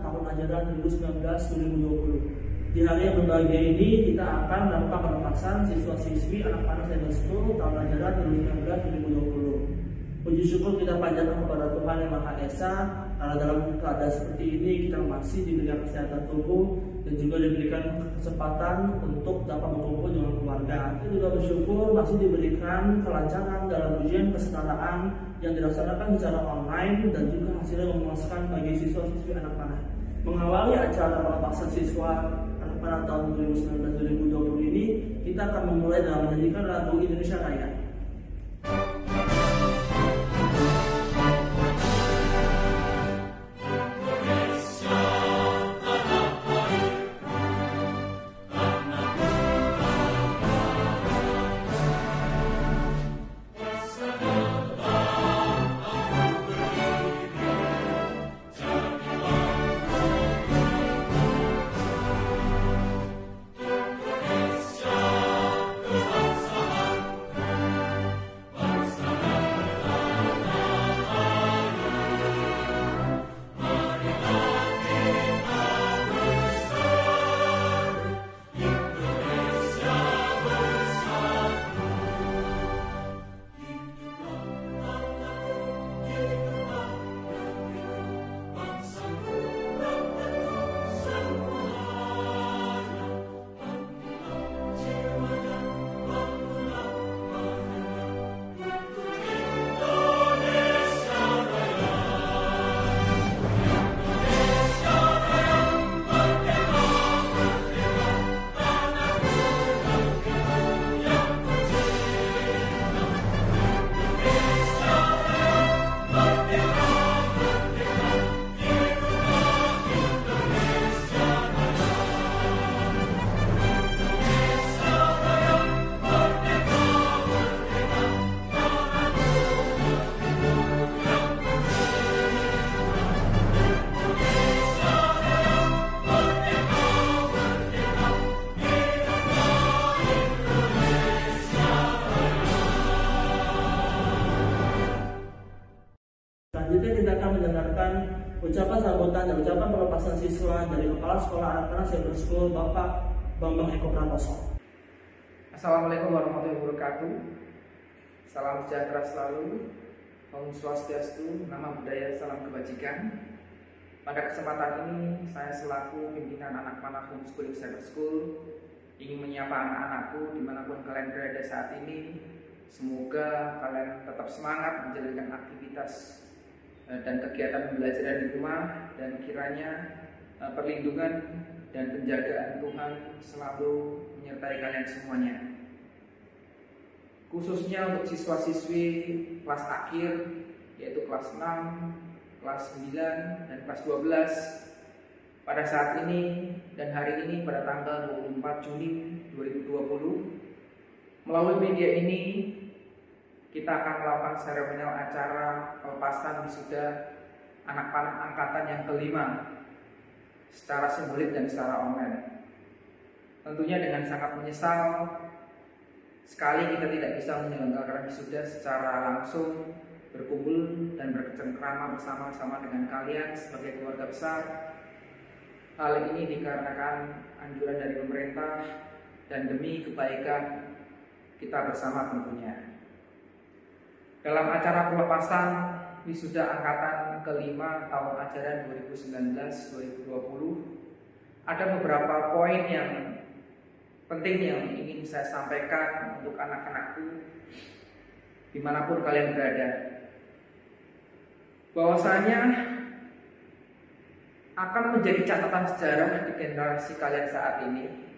tahun ajaran 2019-2020. Di hari yang berbahagia ini kita akan melakukan pelepasan siswa-siswi anak panah Cyber School tahun ajaran 2019-2020. Puji syukur kita panjatkan kepada Tuhan Yang Maha Esa karena dalam keadaan seperti ini kita masih diberikan kesehatan tubuh dan juga diberikan kesempatan untuk dapat berkumpul dengan keluarga. Kita juga bersyukur masih diberikan kelancaran dalam ujian kesetaraan yang dilaksanakan secara online dan juga hasilnya memuaskan bagi siswa-siswi anak panah. Mengawali acara pelepasan siswa anak panah tahun 2019-2020 ini, kita akan memulai dengan menyanyikan lagu Indonesia Raya. Siswa dari Kepala Sekolah Anak-anak Cyber School Bapak Bambang Eko Pranoso. Assalamualaikum warahmatullahi wabarakatuh. Salam sejahtera selalu. Om Swastiastu, nama budaya, salam kebajikan. Pada kesempatan ini, saya selaku pimpinan anak panah homeschooling cyber school ingin menyapa anak-anakku di mana pun kalian berada saat ini. Semoga kalian tetap semangat menjalankan aktivitas eh, dan kegiatan pembelajaran di rumah dan kiranya perlindungan dan penjagaan Tuhan selalu menyertai kalian semuanya. Khususnya untuk siswa-siswi kelas akhir yaitu kelas 6, kelas 9 dan kelas 12 pada saat ini dan hari ini pada tanggal 24 Juni 2020 melalui media ini kita akan melakukan seremonial acara pelepasan wisuda anak panah angkatan yang kelima secara simbolik dan secara online. Tentunya dengan sangat menyesal sekali kita tidak bisa menyelenggarakan wisuda secara langsung berkumpul dan bercengkrama bersama-sama dengan kalian sebagai keluarga besar. Hal ini dikarenakan anjuran dari pemerintah dan demi kebaikan kita bersama tentunya. Dalam acara pelepasan wisuda angkatan kelima tahun ajaran 2019-2020 ada beberapa poin yang penting yang ingin saya sampaikan untuk anak-anakku di mana pun kalian berada. Bahwasanya akan menjadi catatan sejarah di generasi kalian saat ini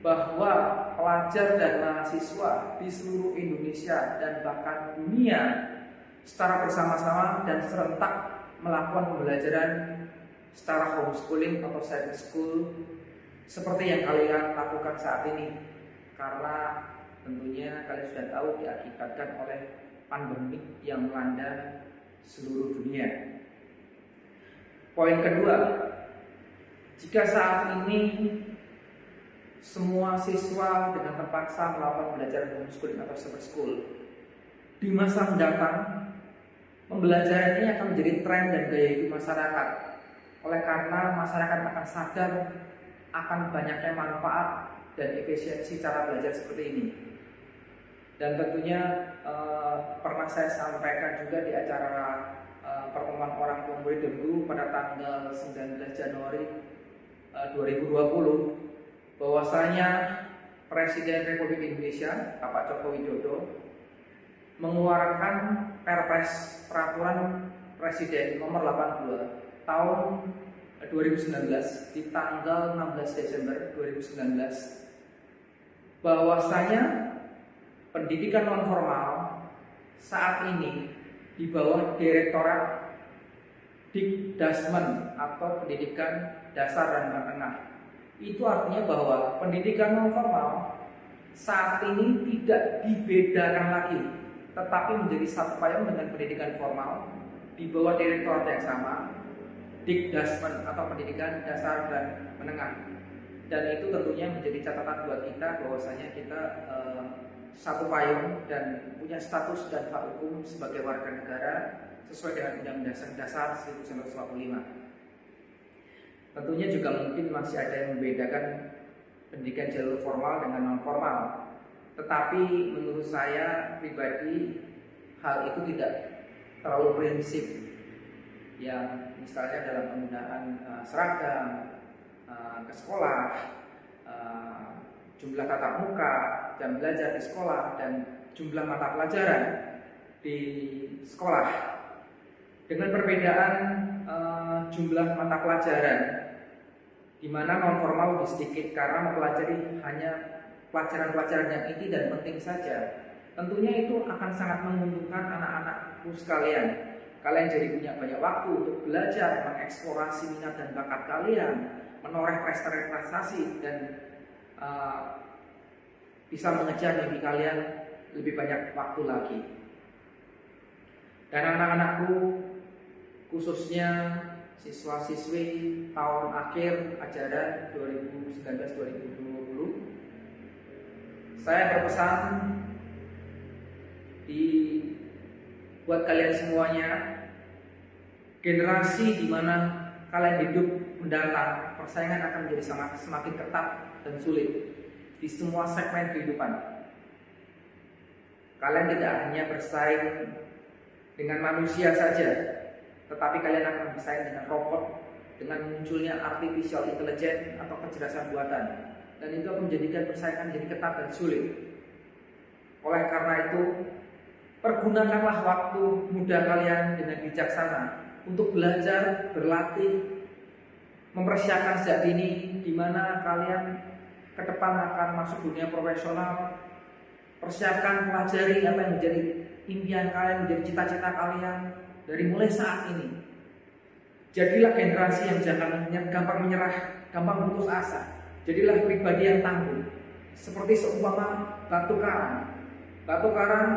bahwa pelajar dan mahasiswa di seluruh Indonesia dan bahkan dunia secara bersama-sama dan serentak melakukan pembelajaran secara homeschooling atau cyber school seperti yang kalian lakukan saat ini karena tentunya kalian sudah tahu diakibatkan oleh pandemi yang melanda seluruh dunia. Poin kedua, jika saat ini semua siswa dengan terpaksa melakukan belajar homeschooling atau cyber school. Di masa mendatang, pembelajaran ini akan menjadi tren dan gaya hidup masyarakat. Oleh karena masyarakat akan sadar akan banyaknya manfaat dan efisiensi cara belajar seperti ini. Dan tentunya eh, pernah saya sampaikan juga di acara eh, pertemuan orang tua murid dulu pada tanggal 19 Januari eh, 2020 bahwasanya Presiden Republik Indonesia Bapak Joko Widodo mengeluarkan Perpres Peraturan Presiden Nomor 82 Tahun 2019 di tanggal 16 Desember 2019 bahwasanya pendidikan non formal saat ini di bawah Direktorat Dikdasmen atau Pendidikan Dasar dan Menengah itu artinya bahwa pendidikan non formal saat ini tidak dibedakan lagi, tetapi menjadi satu payung dengan pendidikan formal di bawah direktorat yang sama, Dikdasmen atau pendidikan dasar dan menengah. Dan itu tentunya menjadi catatan buat kita bahwasanya kita eh, satu payung dan punya status dan hak hukum sebagai warga negara sesuai dengan Undang-Undang Dasar 1945. Tentunya juga mungkin masih ada yang membedakan pendidikan jalur formal dengan non formal. Tetapi menurut saya pribadi hal itu tidak terlalu prinsip. Yang misalnya dalam penggunaan uh, seragam uh, ke sekolah, uh, jumlah tatap muka, jam belajar di sekolah dan jumlah mata pelajaran di sekolah. Dengan perbedaan uh, jumlah mata pelajaran di mana non formal lebih sedikit karena mempelajari hanya pelajaran-pelajaran yang inti dan penting saja. Tentunya itu akan sangat menguntungkan anak-anakku sekalian. Kalian jadi punya banyak waktu untuk belajar, mengeksplorasi minat dan bakat kalian, menoreh prestasi-prestasi dan uh, bisa mengejar mimpi kalian lebih banyak waktu lagi. Dan anak-anakku khususnya siswa-siswi tahun akhir ajaran 2019-2020 saya berpesan di buat kalian semuanya generasi di mana kalian hidup mendatang persaingan akan menjadi semakin ketat dan sulit di semua segmen kehidupan. Kalian tidak hanya bersaing dengan manusia saja tetapi kalian akan bersaing dengan robot dengan munculnya artificial intelligence atau kecerdasan buatan dan itu akan menjadikan persaingan jadi ketat dan sulit. Oleh karena itu, pergunakanlah waktu muda kalian dengan bijaksana untuk belajar, berlatih, mempersiapkan sejak dini di mana kalian ke depan akan masuk dunia profesional. Persiapkan pelajari apa yang menjadi impian kalian, menjadi cita-cita kalian, dari mulai saat ini. Jadilah generasi yang jangan gampang menyerah, gampang putus asa. Jadilah pribadi yang tangguh. Seperti seumpama batu karang. Batu karang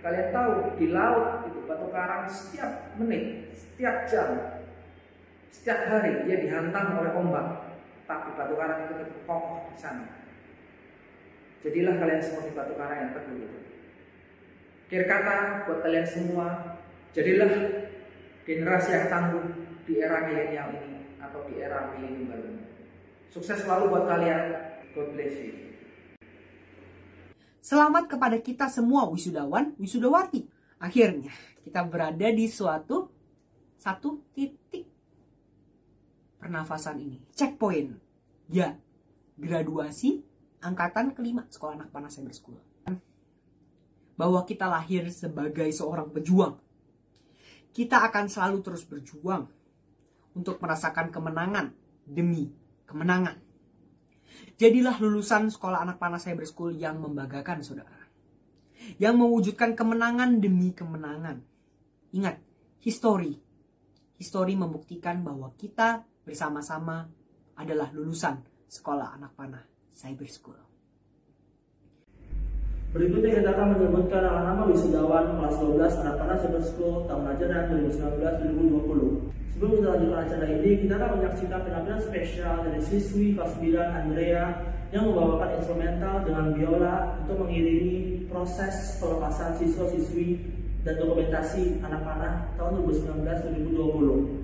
kalian tahu di laut itu batu karang setiap menit, setiap jam, setiap hari dia dihantam oleh ombak. Tapi batu karang itu tetap kokoh di sana. Jadilah kalian seperti batu karang yang teguh itu. Kira kata buat kalian semua, Jadilah generasi yang tangguh di era milenial ini atau di era milenium baru. Sukses selalu buat kalian. God bless you. Selamat kepada kita semua wisudawan, wisudawati. Akhirnya kita berada di suatu satu titik pernafasan ini. Checkpoint. Ya, graduasi angkatan kelima sekolah anak panas cyber school. Bahwa kita lahir sebagai seorang pejuang kita akan selalu terus berjuang untuk merasakan kemenangan demi kemenangan. Jadilah lulusan sekolah anak panah cyber school yang membanggakan saudara. Yang mewujudkan kemenangan demi kemenangan. Ingat, histori. Histori membuktikan bahwa kita bersama-sama adalah lulusan sekolah anak panah cyber school. Berikutnya kita akan menyebutkan nama-nama wisudawan kelas 12 anak-anak cyber school tahun ajaran 2019-2020. Sebelum kita lanjutkan acara ini, kita akan menyaksikan penampilan spesial dari siswi kelas 9 Andrea yang membawakan instrumental dengan biola untuk mengiringi proses pelepasan siswa-siswi dan dokumentasi anak panah tahun 2019-2020.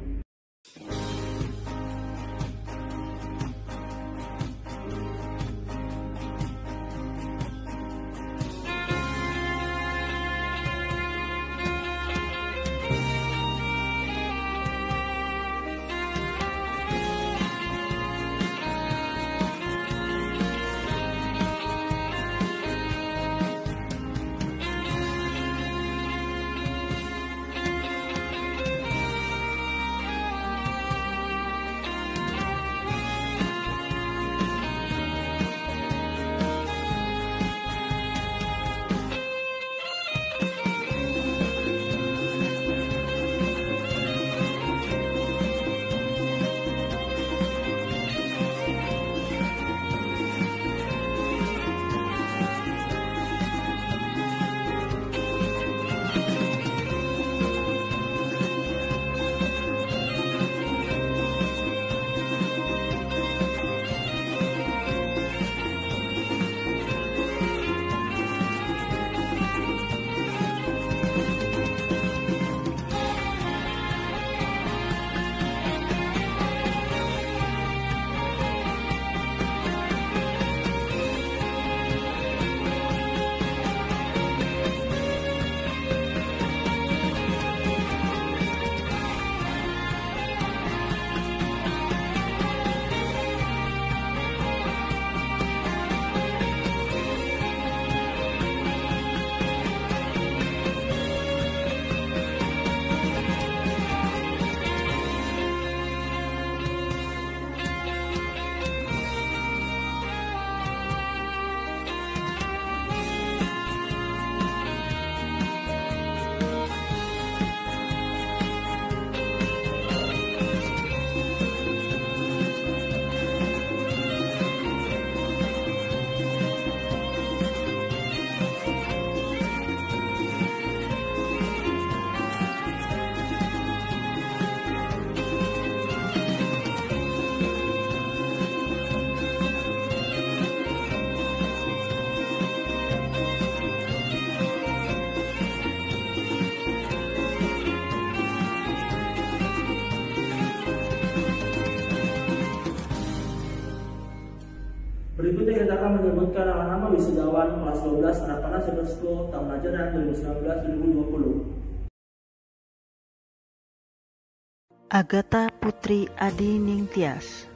Berikutnya kita akan menyebutkan nama-nama wisudawan kelas 12 anak-anak cyber school tahun ajaran 2019-2020. Agatha Putri Adi Ningtyas.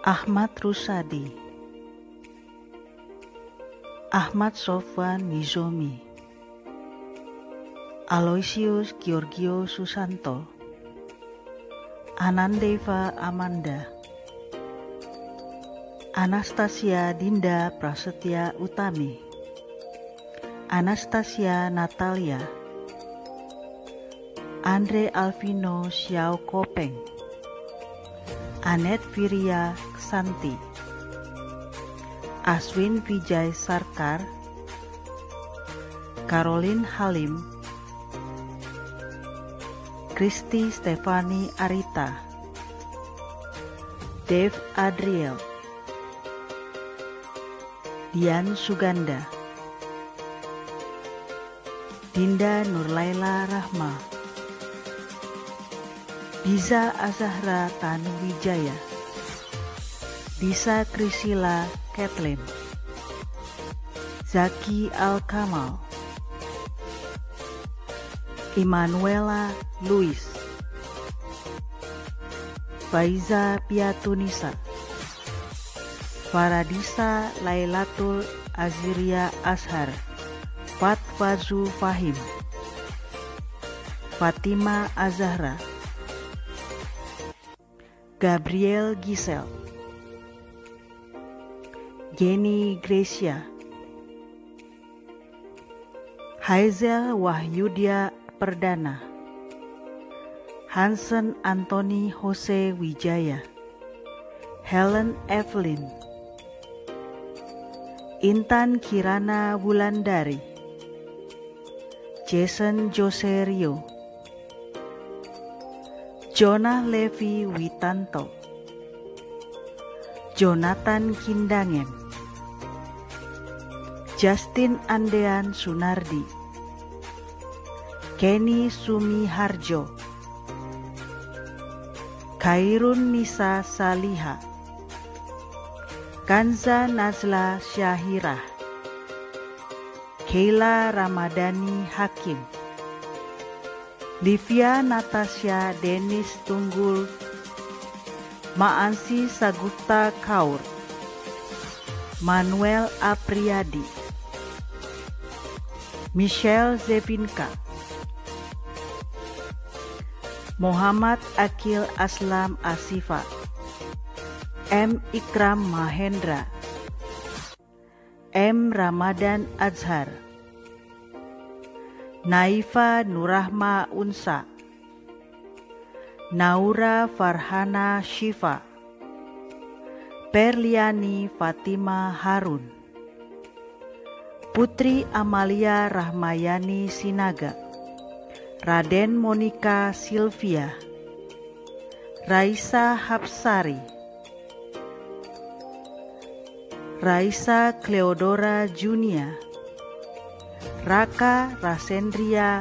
Ahmad Rusadi. Ahmad Sofwan Nizomi. Aloysius Giorgio Susanto. Anandeva Amanda Anastasia Dinda Prasetya Utami. Anastasia Natalia. Andre Alvino Xiao Kopeng Anet Viria Santi Aswin Vijay Sarkar. Caroline Halim. Kristi Stefani Arita. Dave Adriel Dian Suganda. Dinda Nurlaila Rahma. Biza Azahra Tanuwijaya. Disa Krisila Kathleen. Zaki Al-Kamal. Emanuela Luis. Faiza Piatunisa Faradisa Lailatul Aziria Ashar. Fatwazu Fahim. Fatima Azahra. Gabriel Gisel. Jenny Gracia. Hazel Wahyudia Perdana. Hansen Anthony Jose Wijaya. Helen Evelyn Intan Kirana Wulandari. Jason Jose Rio Jonah Levi Witanto. Jonathan Kindangen. Justin Andean Sunardi. Kenny Sumi Harjo Khairun Nisa Saliha Kanza Nazla Syahirah. Keila Ramadhani Hakim. Livia Natasha Denis Tunggul. Maansi Saguta Kaur. Manuel Apriyadi. Michelle Zevinka. Muhammad Akil Aslam Asifa M. Ikram Mahendra. M. Ramadan Azhar. Naifa Nurahma Unsa. Naura Farhana Shifa. Perliani Fatima Harun. Putri Amalia Rahmayani Sinaga. Raden Monika Silvia Raisa Hapsari Raisa Cleodora Junia Raka Rasendria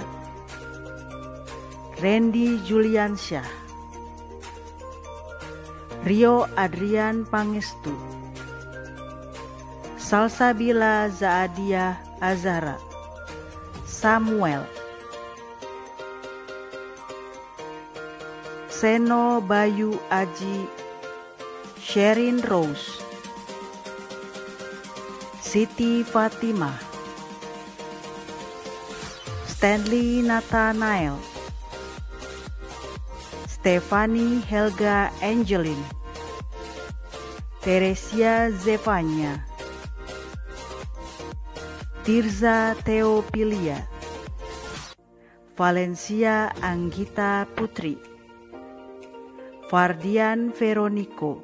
Randy Juliansyah Rio Adrian Pangestu Salsabila Zaadia Azara Samuel Seno Bayu Aji Sherin Rose Siti Fatimah. Stanley Nathanael. Stefani Helga Angelin. Teresia Zevanya. Tirza Theopilia. Valencia Anggita Putri. Fardian Veronico.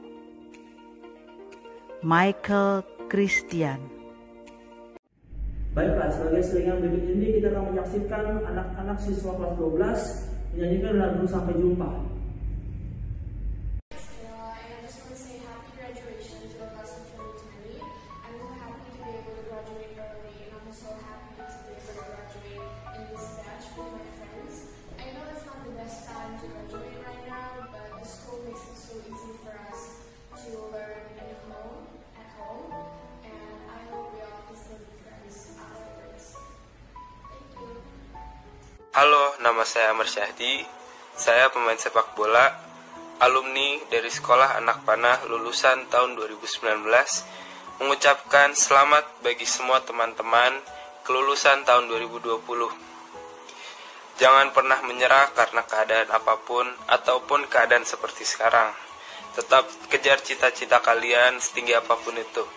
Michael Christian Baiklah, sebagai selingan berikut ini kita akan menyaksikan anak-anak siswa kelas 12 menyanyikan lagu Sampai Jumpa. Halo, nama saya Amr Syahdi. Saya pemain sepak bola, alumni dari Sekolah Anak Panah lulusan tahun 2019. Mengucapkan selamat bagi semua teman-teman kelulusan tahun 2020. Jangan pernah menyerah karena keadaan apa pun ataupun keadaan seperti sekarang. Tetap kejar cita-cita kalian setinggi apa pun itu.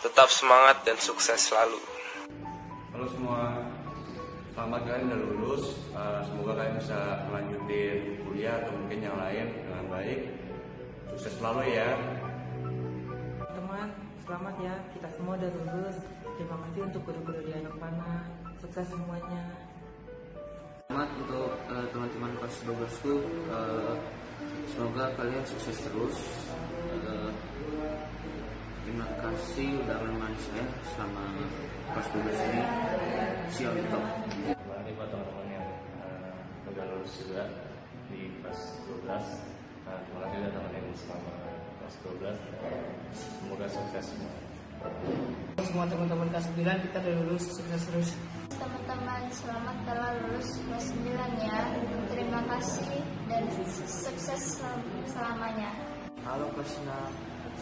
Tetap semangat dan sukses selalu. Halo semua, selamat kalian udah bisa melanjutin kuliah atau mungkin yang lain dengan baik. Sukses selalu ya. teman selamat ya kita semua udah lulus terima kasih untuk guru-guru di anak panah sukses semuanya Selamat untuk eh, teman-teman kelas 12 ku eh, semoga kalian sukses terus. Eh, terima kasih udah menemani saya selama kelas 12 ini. Siap untuk. Semoga sukses semua. semua teman-teman kelas 9 kita udah lulus sukses terus Teman-teman, selamat telah lulus kelas 9 ya. Terima kasih dan sukses sel- selamanya. halo kelas 6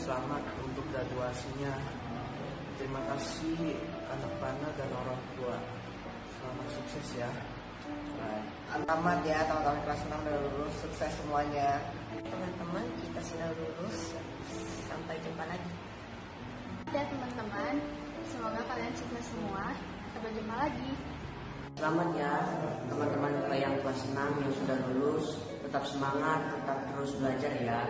selamat untuk graduasinya terima kasih anak panah dan orang tua selamat sukses ya Selamat ya teman-teman kelas 6 udah lulus, sukses semuanya. Teman-teman, kita sudah lulus. Sampai jumpa lagi. Ya teman-teman, semoga kalian sukses semua. Sampai jumpa lagi. Selamat ya teman-teman yang kelas 6 yang sudah lulus, tetap semangat, tetap terus belajar ya.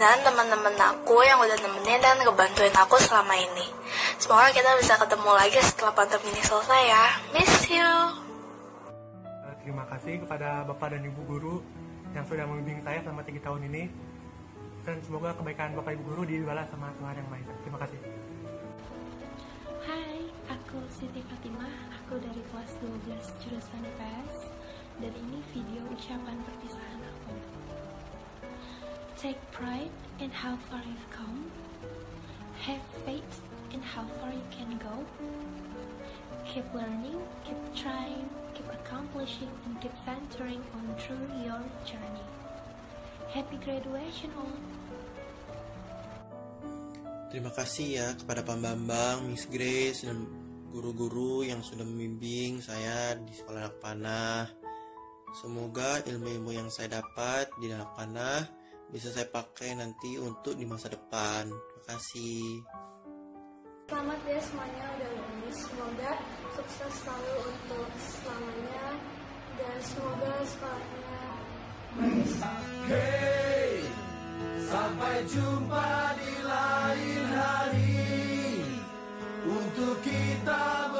Dan teman-teman aku yang udah nemenin dan ngebantuin aku selama ini. Semoga kita bisa ketemu lagi setelah pandemi ini selesai ya. Miss you. Eh, Terima kasih kepada Bapak dan Ibu Guru yang sudah membimbing saya selama tiga tahun ini. Dan semoga kebaikan Bapak Ibu Guru dibalas sama Tuhan Yang Maha Esa. Terima kasih. Hai, aku Siti Fatimah, aku dari kelas 12 jurusan IPS dan ini video ucapan perpisahan. Take pride in how far you've come. Have faith in how far you can go. Keep learning, keep trying, keep accomplishing, and keep venturing on through your journey. Happy graduation all! Terima kasih ya kepada Pak Bambang, Miss Grace, dan guru-guru yang sudah membimbing saya di sekolah anak panah. Semoga ilmu-ilmu yang saya dapat di anak panah bisa saya pakai nanti untuk di masa depan. Terima kasih. Selamat ya semuanya udah lulus. Semoga sukses selalu untuk selamanya dan semoga sekolahnya bagus. Hey, sampai jumpa di lain hari untuk kita bertemu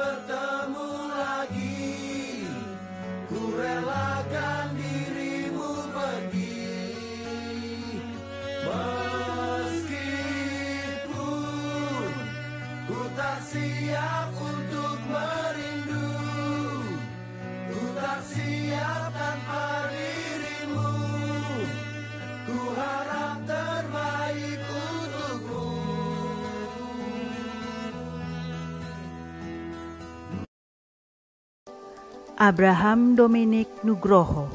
Abraham Dominik Nugroho.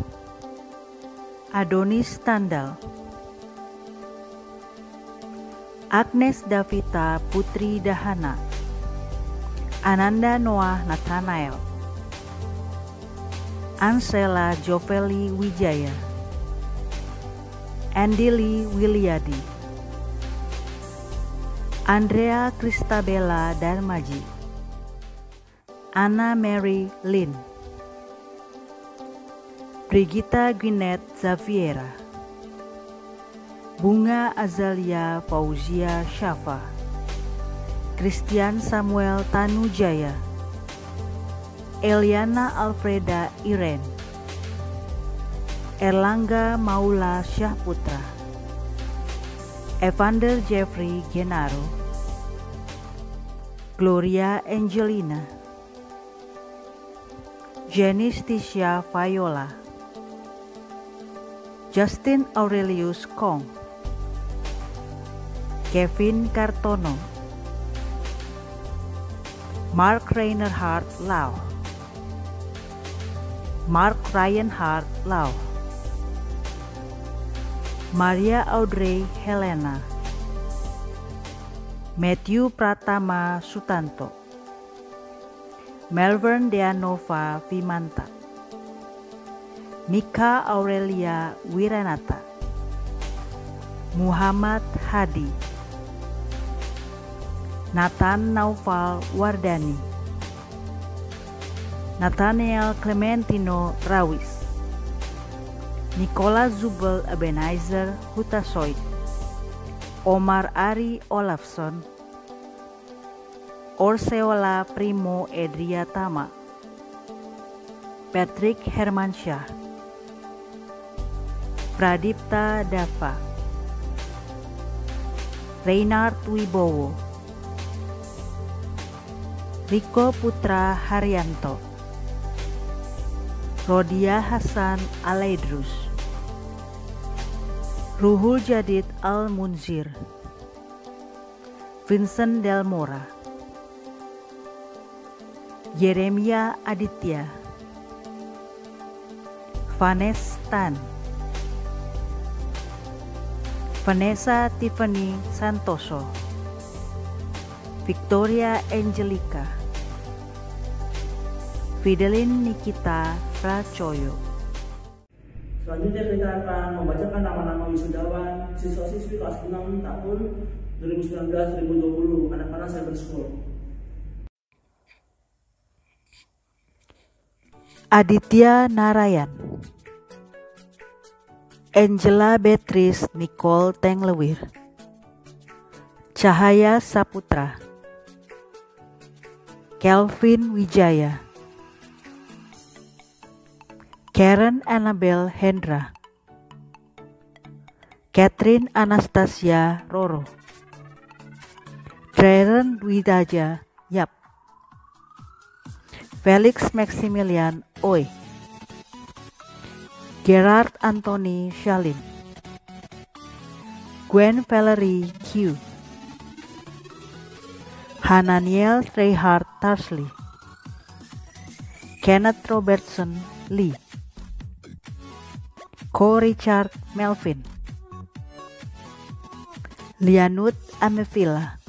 Adonis Tandal. Agnes Davita Putri Dahana. Ananda Noah Nathanael. Ansela Joveli Wijaya. Andili Wilyadi Andrea Kristabella Darmaji. Anna Mary Lin Brigita Gwyneth Zaviera Bunga Azalia Fauzia Syafa Christian Samuel Tanujaya. Eliana Alfreda Iren. Erlangga Maula Syahputra Evander Jeffrey Genaro. Gloria Angelina. Janice Tisha Viola Justin Aurelius Kong Kevin Kartono Mark Reinhardt Lau Mark Ryan Hart Lau Maria Audrey Helena Matthew Pratama Sutanto Melbourne Deanova Vimanta Mika Aurelia Wiranata Muhammad Hadi. Nathan Naufal Wardani. Nathaniel Clementino Rawis. Nicola Zubel Ebenezer Hutasoid. Omar Ari Olafson. Orseola Primo Edriatama. Patrick Hermansyah Pradipta Dava. Reynard Wibowo. Riko Putra Haryanto. Rodia Hasan Alaidrus. Ruhul Jadid Al Munzir Vincent Del Mora. Yeremia Aditya. Vanes Tan Vanessa Tiffany Santoso. Victoria Angelica. Fidelin Nikita Pracoyo. Selanjutnya kita akan membacakan nama-nama wisudawan siswa-siswi kelas 6 tahun 2019-2020 anak-anak cyber school. Aditya Narayan Angela Beatrice Nicole Tenglewir. Cahaya Saputra. Kelvin Wijaya. Karen Annabel Hendra. Catherine Anastasia Roro. Darren Widaja Yap. Felix Maximilian Oi Gerard Anthony Shalin Gwen Valerie Q Hananiel Reinhard Tarsley Kenneth Robertson Lee Co Richard Melvin Lianut Amevila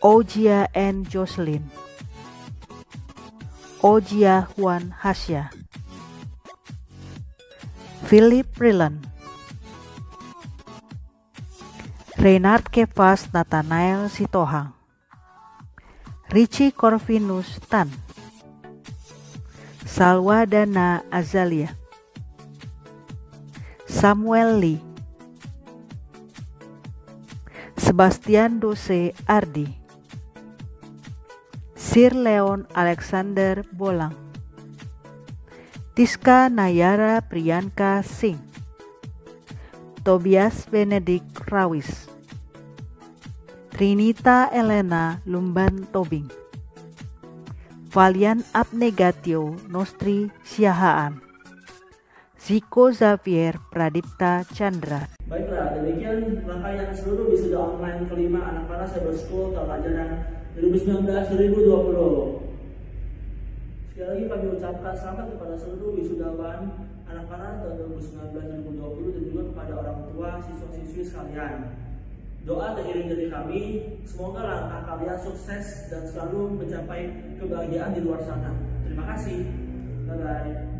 Ojia N. Jocelyn Ojia Juan Hasya Philip Rilan Reynard Kevas Nathanael Sitohang Richie Corvinus Tan. Salwa Dana Azalia Samuel Lee. Sebastian Dose Ardi. Sir Leon Alexander Bolang Tiska Nayara Priyanka Singh. Tobias Benedict Rawis. Trinita Elena Lumban Tobing. Valian Abnegatio Nostri Siahaan. Ziko Xavier Pradipta Chandra. Baiklah, demikian rangkaian seluruh wisuda online kelima anak panas cyber school tahun ajaran 2019-2020. Sekali lagi kami ucapkan selamat kepada seluruh wisudawan anak panah tahun 2019-2020 dan juga kepada orang tua siswa-siswi sekalian. Doa teriring dari kami, semoga langkah kalian sukses dan selalu mencapai kebahagiaan di luar sana. Terima kasih. Bye bye.